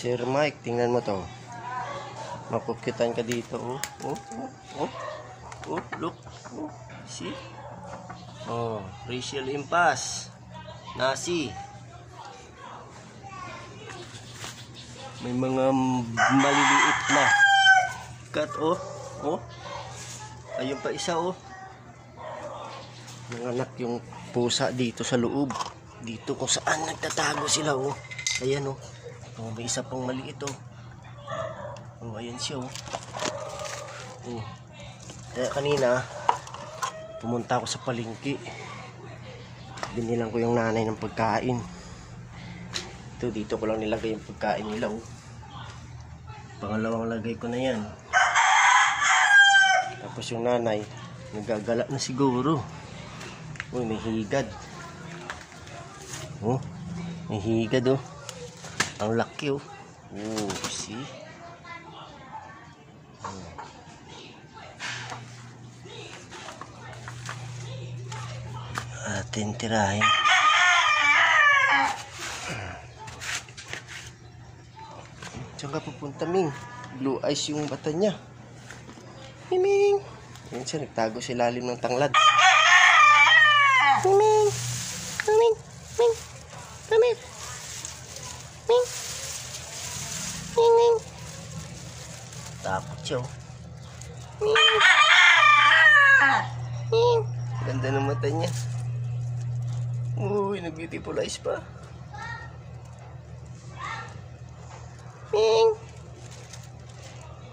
Sir Mike, tingnan mo to. Makukitan ka dito, oh. Oh, oh, oh. Oh, look. Oh, see? Oh, racial impasse. Nasi. May mga maliliit na. Cut, oh. Oh. Ayun pa isa, oh. Nanganak yung pusa dito sa loob. Dito kung saan nagtatago sila, oh. Ayan, oh. Oh, may isa pang maliit, oh. Oh, ayan siya, oh. Oh. Kaya kanina, pumunta ako sa palengke. Binilang ko yung nanay ng pagkain. Ito, dito ko lang nilagay yung pagkain nila, oh. Pangalawang lagay ko na yan. Tapos yung nanay, nagagala na siguro. Uy, may higad. Oh, may higad, oh. Ang laki, oh. Oh, see? atin tirahin. Diyan ka pupunta, Ming. Blue eyes yung mata niya. Miming! Yan siya, nagtago sa ilalim ng tanglad. Miming! Miming! Ming! Come here! Ming! Ming! Ming! Takot siya, oh. Ganda ng mata niya. Uy, nag-beautiful eyes pa. Ming!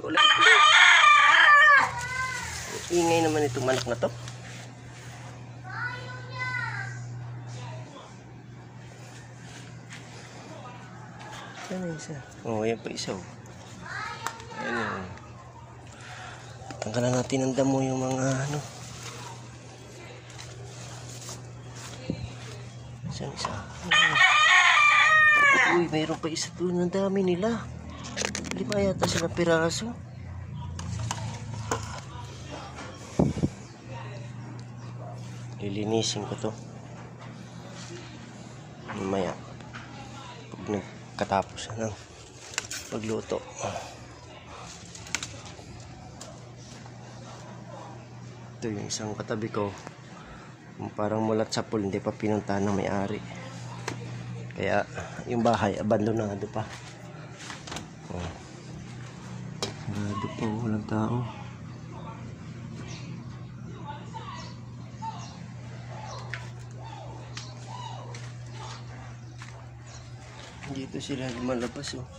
Kulay kulay. Ingay naman itong manak na to. Ano isa? Oh, yan pa isa. Oh. Ayan. oh. Tanggalan natin ang damo yung mga ano. Isang isa. Uy, mayroon pa isa doon. Ang dami nila. Lima yata sila piraso. Lilinisin ko to. Mamaya. Pag nagkatapos na ng pagluto. Ito yung isang katabi ko. Parang mulat sa pool, hindi pa pinuntahan ng may-ari. Kaya yung bahay, abandonado pa. Oh. Sarado pa, walang tao. Dito sila lumalabas oh.